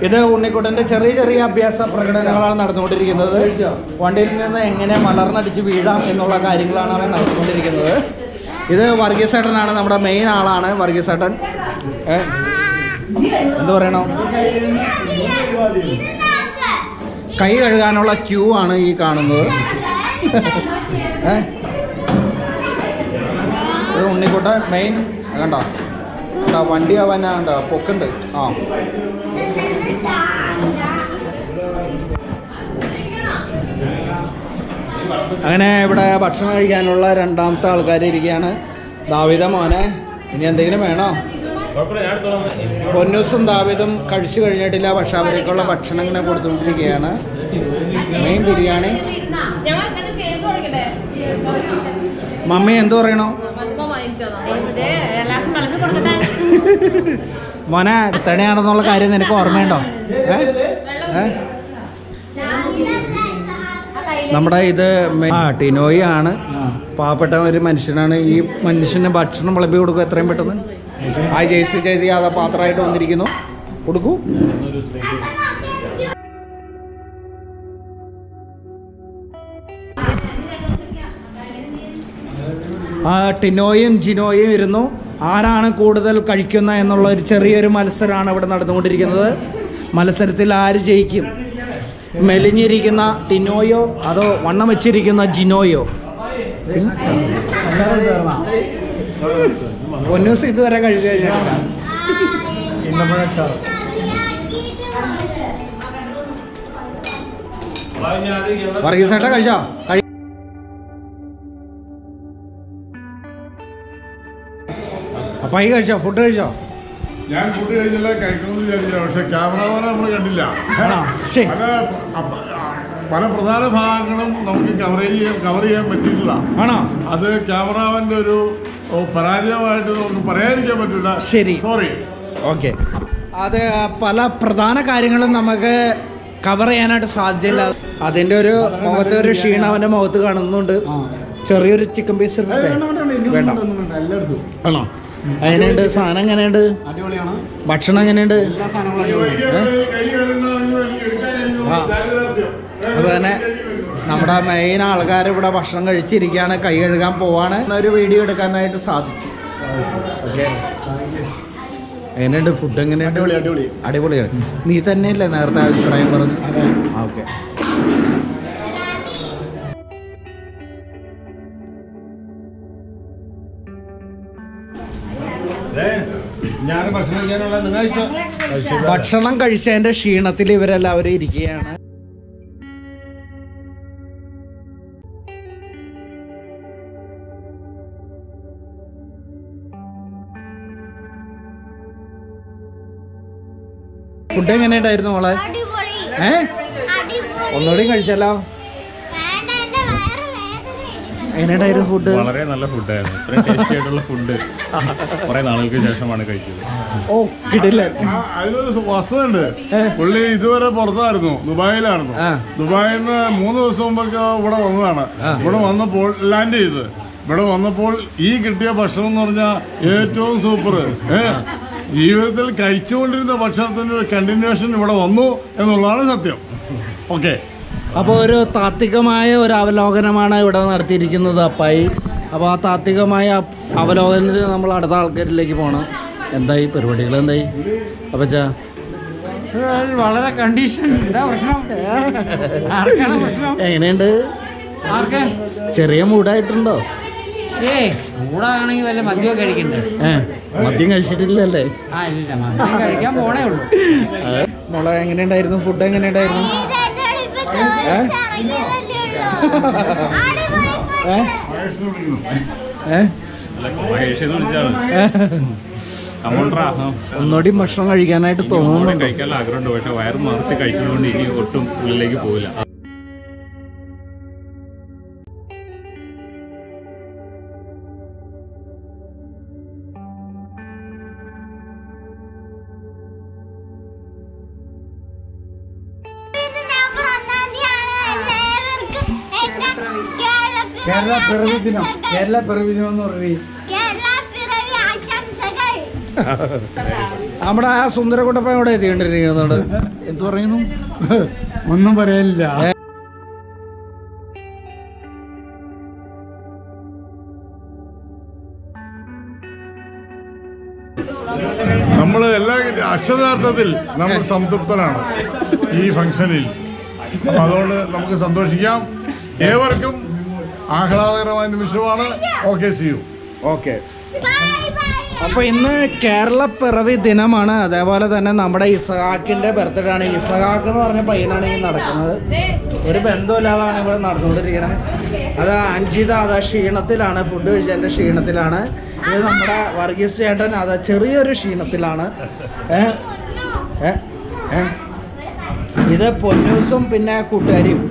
ഇത് ഉണ്ണിക്കുട്ടന്റെ ചെറിയ ചെറിയ അഭ്യാസ പ്രകടനങ്ങളാണ് നടന്നുകൊണ്ടിരിക്കുന്നത്. വണ്ടിയിൽ നിന്ന് എങ്ങനെ മലർന്നടിച്ച് വീഴാം എന്നുള്ള കാര്യങ്ങളാണ് അവൻ നടന്നുകൊണ്ടിരിക്കുന്നത്. ഇത് വർഗീസേട്ടനാണ് നമ്മുടെ മെയിൻ ആളാണ് വർഗീസേട്ടൻ എന്ത് പറയണോ? കൈ കഴുകാനുള്ള ക്യൂ ആണ് ഈ കാണുന്നത്. ഏ? ഉണ്ണിക്കുട്ടൻ മെയിൻ കണ്ടോ? കണ്ടോ വണ്ടി ആവാനാ കണ്ടോ പൊക്കുണ്ട്. ആ. അങ്ങനെ ഇവിടെ ഭക്ഷണം കഴിക്കാനുള്ള രണ്ടാമത്തെ ആൾക്കാർ ഇരിക്കുകയാണ്. ദാവിത മോനെ ഇനി എന്തെങ്കിലും വേണോ? പൊന്നൂസും ദാവിതും കഴിച്ചു കഴിഞ്ഞിട്ടില്ല. പക്ഷെ അവർക്കുള്ള ഭക്ഷണം ഇങ്ങനെ കൊടുത്തുകൊണ്ടിരിക്കുകയാണ്. മെയിൻ ബിരിയാണി. മമ്മി എന്ത് പറയണോ? മോനെ തണയാണെന്നുള്ള കാര്യം നിനക്ക് ഓർമ്മയുണ്ടോ? നമ്മുടെ ഇത് ആ ടിനോയി ആണ്. പാവപ്പെട്ട ഒരു മനുഷ്യനാണ്. ഈ മനുഷ്യന് ഭക്ഷണം വിളമ്പി കൊടുക്കുക എത്രയും പെട്ടെന്ന്? ആ ജേസി ചെയ്ത് അത് പാത്രമായിട്ട് വന്നിരിക്കുന്നു. കൊടുക്കൂ. ആ ടിനോയും ജിനോയും ഇരുന്നു. ആരാണ് കൂടുതൽ കഴിക്കുന്ന എന്നുള്ള ഒരു ചെറിയൊരു മത്സരമാണ് ഇവിടെ നടന്നുകൊണ്ടിരിക്കുന്നത്. മത്സരത്തിൽ ആര് ജയിക്കും? മെലിഞ്ഞിരിക്കുന്ന ടിനോയോ അതോ വണ്ണം വെച്ചിരിക്കുന്ന ജിനോയോ? പൊന്നൂസ് ഇതുവരെ കഴിച്ചു കഴിഞ്ഞാൽ വർഗീസ് ഏട്ടാ കഴിച്ചോ? കഴി അപ്പൊ ഈ കഴിച്ചോ? ഫുഡ് കഴിച്ചോ? ഞാൻ ഫുഡ് കഴിച്ചില്ല കഴിക്കണമെന്ന് വിചാരിച്ചില്ല. പക്ഷെ ക്യാമറമാൻ നമ്മൾ കണ്ടില്ല. പല പ്രധാന ഭാഗങ്ങളും നമുക്ക് കവർ ചെയ്യാൻ കവർ ചെയ്യാൻ പറ്റിയിട്ടില്ല. ആണോ? അത് ക്യാമറാമാന്റെ ഒരു പരാജയമായിട്ട് നമുക്ക് പറയാതിരിക്കാൻ പറ്റില്ല. ശരി. സോറി ഓക്കെ അത് പല പ്രധാന കാര്യങ്ങളും നമുക്ക് കവർ ചെയ്യാനായിട്ട് സാധിച്ചില്ല അതിന്റെ ഒരു മുഖത്തെ ഒരു ക്ഷീണം അവന്റെ മുഖത്ത് കാണുന്നുണ്ട്. ചെറിയൊരു ചിക്കൻ പീസ് വേണ്ട ആണോ? എങ്ങനെയുണ്ട്? സാധനം എങ്ങനെയുണ്ട്? അടിപൊളിയാണ്. ഭക്ഷണം എങ്ങനെയുണ്ട്? അതുതന്നെ അത് തന്നെ നമ്മുടെ മെയിൻ ആൾക്കാർ ഇവിടെ ഭക്ഷണം കഴിച്ചിരിക്കുകയാണ്. കൈ കഴുകാൻ പോവാണ്. ഒരു വീഡിയോ എടുക്കാനായിട്ട് സാധിച്ചു. ഓക്കെ. എങ്ങനെയുണ്ട്? ഫുഡ് എങ്ങനെയുണ്ട്? അടിപൊളി അടിപൊളി. അടിപൊളിയാണ്. നീ തന്നെയല്ലേ നേരത്തെ അഭിപ്രായം പറഞ്ഞു ഓക്കെ. ഭക്ഷണം ചെയ്യാനുള്ള നിങ്ങൾ ഭക്ഷണം കഴിച്ചതിന്റെ ക്ഷീണത്തിൽ ഇവരെല്ലാവരും ഇരിക്കുകയാണ്. ഫുഡ് എങ്ങനെയുണ്ടായിരുന്നു മോളെ? അടിപൊളി. ഏ? അടിപൊളി. ഒന്നുകൂടി കഴിച്ചല്ലോ എങ്ങനെയുണ്ടായിരുന്നു ഫുഡ് വളരെ നല്ല ഫുഡായിരുന്നു ഇത്രയും ടേസ്റ്റി ആയിട്ടുള്ള ഫുഡ് കുറെ നാളുകൾക്ക് ശേഷമാണ് കഴിച്ചത്. ഓ കിട്ടില്ല. അതിനൊരു അതിലൊരു വസ്തുതയുണ്ട്. പുള്ളി ഇതുവരെ പുറത്തായിരുന്നു. ദുബായിലായിരുന്നു. ദുബായിൽ നിന്ന് മൂന്ന് ദിവസം മുമ്പൊക്കെ ഇവിടെ വന്നതാണ്. ഇവിടെ വന്നപ്പോൾ ലാൻഡ് ചെയ്ത്. ഇവിടെ വന്നപ്പോൾ ഈ കിട്ടിയ ഭക്ഷണം എന്ന് പറഞ്ഞാൽ ഏറ്റവും സൂപ്പർ ജീവിതത്തിൽ കഴിച്ചുകൊണ്ടിരുന്ന ഭക്ഷണത്തിന്റെ കണ്ടിന്യൂഷൻ ഇവിടെ വന്നു എന്നുള്ളതാണ് സത്യം. ഓക്കെ അപ്പോൾ ഒരു താത്വികമായ ഒരു അവലോകനമാണ് ഇവിടെ നടത്തിയിരിക്കുന്നത് അപ്പായി. അപ്പോൾ ആ താത്വികമായ അവലോകനത്തിൽ നമ്മൾ അടുത്ത ആൾക്കാരിലേക്ക് പോകണം എന്തായി? പരിപാടികൾ എന്തായി? അപ്പച്ചാ? വളരെ കണ്ടീഷൻ എങ്ങനെയുണ്ട്? ചെറിയ മൂടായിട്ടുണ്ടോ ചൂടാണെങ്കിൽ വല്ല കഴിക്കണ്ടേ? മദ്യം കഴിച്ചിട്ടില്ലല്ലേ? മദ്യം കഴിക്കാൻ പോണേ ഉള്ളൂ. മോളെ എങ്ങനെയുണ്ടായിരുന്നു? ഫുഡ് എങ്ങനെയുണ്ടായിരുന്നു? ഒന്നുകൂടി ഭക്ഷണം കഴിക്കാനായിട്ട് തോന്നുന്നു. കഴിക്കാൻ ആഗ്രഹമുണ്ട്. പക്ഷെ വയർ മറിച്ച് കഴിച്ചതുകൊണ്ട് ഇനി ഒട്ടും ഉള്ളിലേക്ക് പോവില്ല. ദിനം കേരള പിറവി ദിനം എന്ന് പറയുന്നത് ആശംസകൾ. നമ്മുടെ ആ സുന്ദരകുട്ടപ്പ ഇവിടെ എത്തിക്കൊണ്ടിരിക്കുന്നത്? എന്ത് പറയുന്നു? ഒന്നും പറയാനില്ല. നമ്മൾ എല്ലാ അക്ഷരാർത്ഥത്തിൽ നമ്മൾ സംതൃപ്തരാണ് ഈ ഫംഗ്ഷനിൽ. അപ്പൊ അതുകൊണ്ട് നമുക്ക് സന്തോഷിക്കാം. ഏവർക്കും ആഹ്ലാദകരമായ നിമിഷമാണ്. Okay see you okay bye bye അപ്പൊ ഇന്ന് കേരള പിറവി ദിനമാണ്. അതേപോലെ തന്നെ നമ്മുടെ ഇസഹാക്കിന്റെ ബർത്ത്ഡേ ആണ്. ഇസഹാക്ക് എന്ന് പറഞ്ഞ പയ്യനാണ് ഈ നടക്കുന്നത്. ഒരു ബന്ധമില്ലാതാണ് ഇവിടെ നടന്നുകൊണ്ടിരിക്കുന്നത് അത് അഞ്ചിത അത് ക്ഷീണത്തിലാണ്. ഫുഡ് കഴിച്ചതിന്റെ ക്ഷീണത്തിലാണ്. ഇത് നമ്മുടെ വർഗീസ് ചേട്ടൻ അത് ചെറിയൊരു ക്ഷീണത്തിലാണ്. ഏഹ് ഏഹ് ഏ? ഇത് പൊന്നൂസും പിന്നെ കൂട്ടുകാരിയും.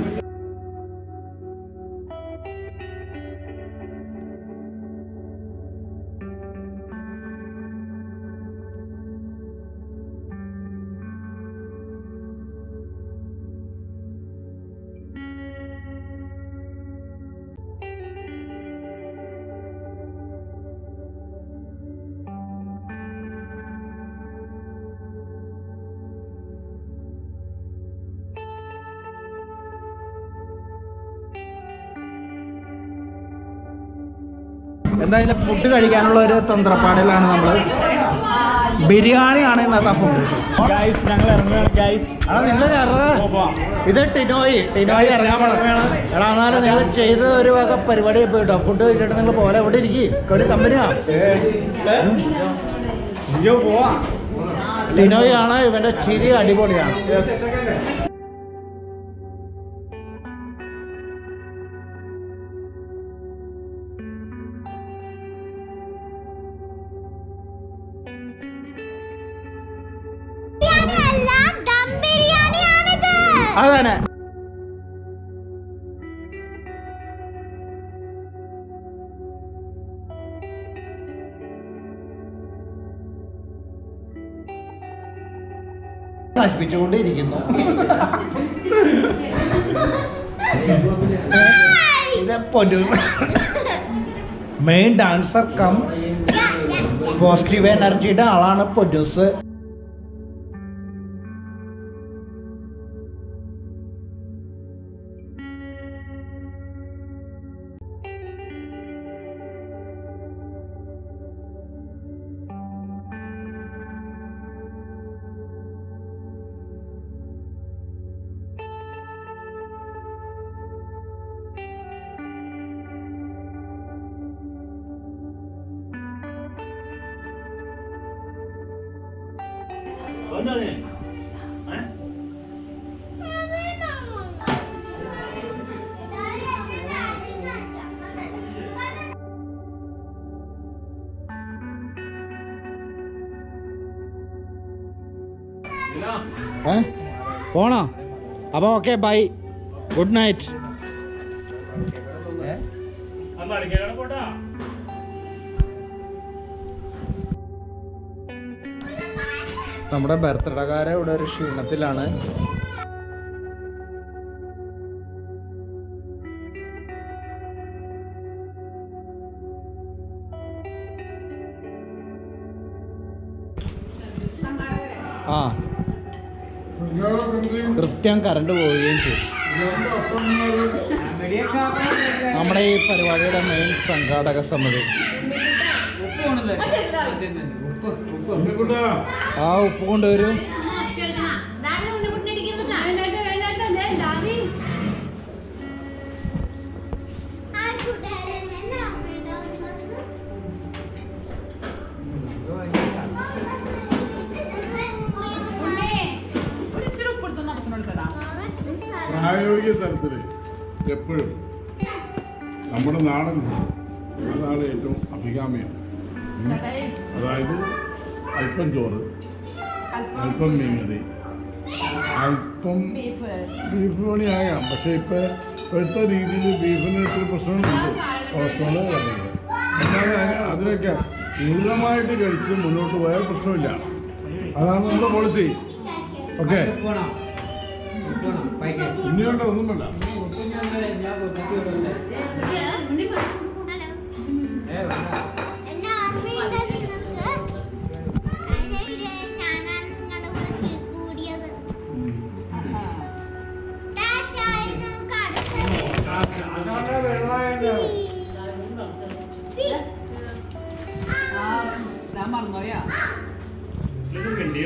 എന്തായാലും ഫുഡ് കഴിക്കാനുള്ള ഒരു തന്ത്രപ്പാടിലാണ് നമ്മൾ ബിരിയാണിയാണ് ഇന്നത്തെ ഫുഡ് ഞങ്ങൾ ഗൈസ് ഇത് ടിനോയി. ടിനോയ് ഇറങ്ങാൻ പോണം. എടാ എന്നാലും നിങ്ങൾ ചെയ്ത ഒരു വക പരിപാടി പോയിട്ടോ ഫുഡ് കഴിച്ചിട്ട് നിങ്ങൾ പോലെ ഇവിടെ ഇരിക്കും? ഒരു കമ്പനിയാ. ടിനോയ് ആണ് ഇവന്റെ ചിരി അടിപൊളിയാണ്. നശിപ്പിച്ചുകൊണ്ടിരിക്കുന്നു. മെയിൻ ഡാൻസർ കം പോസിറ്റീവ് എനർജിയുടെ ആളാണ് പൊന്നൂസ് ഏ? പോണോ? അപ്പോൾ ഓക്കെ ബൈ ഗുഡ് നൈറ്റ് നമ്മുടെ ബർത്ത്ഡേക്കാരെ ഇവിടെ ഒരു ക്ഷീണത്തിലാണ്. ആ. കൃത്യം കറണ്ട് പോവുകയും ചെയ്യും നമ്മുടെ ഈ പരിപാടിയുടെ മെയിൻ സംഘാടക സമിതി. ആ ഉപ്പ് കൊണ്ടുവരും. പ്രായോഗിക തലത്തിൽ എപ്പോഴും നമ്മുടെ നാടൻ അതാണ് ഏറ്റവും അഭികാമ്യം. അതായത് അല്പം ചോറ് അല്പം മീൻകറി. അല്പം ബീഫ്. പണി പണിയാകാം. പക്ഷെ ഇപ്പൊ ഇപ്പോഴത്തെ രീതിയിൽ ബീഫിന് ഇത്തിരി പ്രശ്നമുണ്ട് കൊളസ്ട്രോൾ കാര്യങ്ങൾ എന്നാലും അതിനൊക്കെ ലളിതമായിട്ട് കഴിച്ച് മുന്നോട്ട് പോയാൽ പ്രശ്നമില്ല. അതാണ് നമ്മുടെ പോളിസി ഓക്കെ ഇനിയുണ്ടോ ഒന്നും വേണ്ട.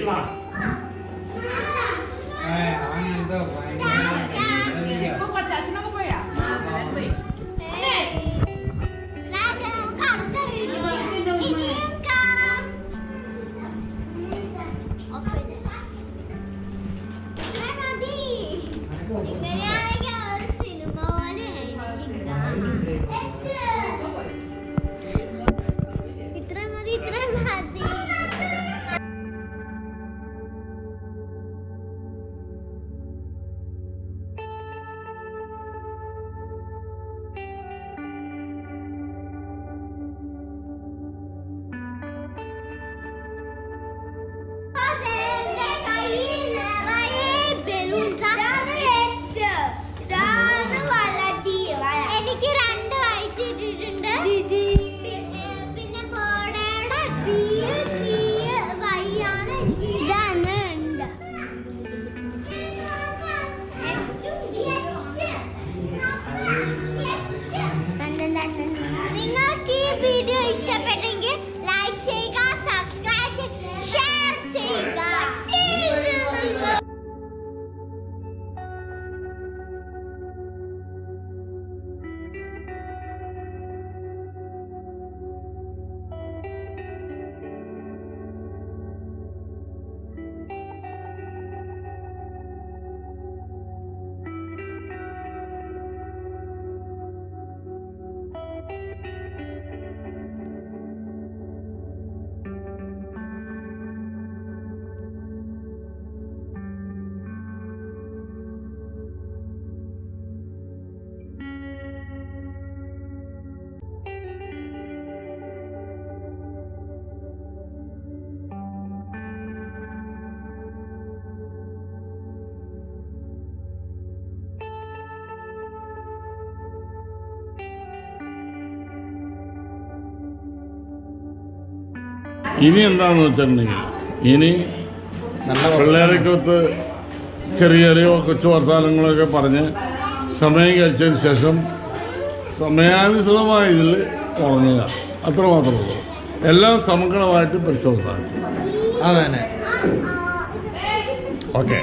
对吧 ഇനി എന്താണെന്ന് വെച്ചിട്ടുണ്ടെങ്കിൽ ഇനി പിള്ളേരെക്കൊത്ത് ചെറിയ ചെറിയ കൊച്ചു വർത്തമാനങ്ങളൊക്കെ പറഞ്ഞ് സമയം കഴിച്ചതിന് ശേഷം സമയാനുസൃതമായ ഇതിൽ ഉറങ്ങുക. അത്ര മാത്രമേ എല്ലാം സമഗ്രമായിട്ട് പരിശോധിച്ചു അതന്നെ. ഓക്കെ.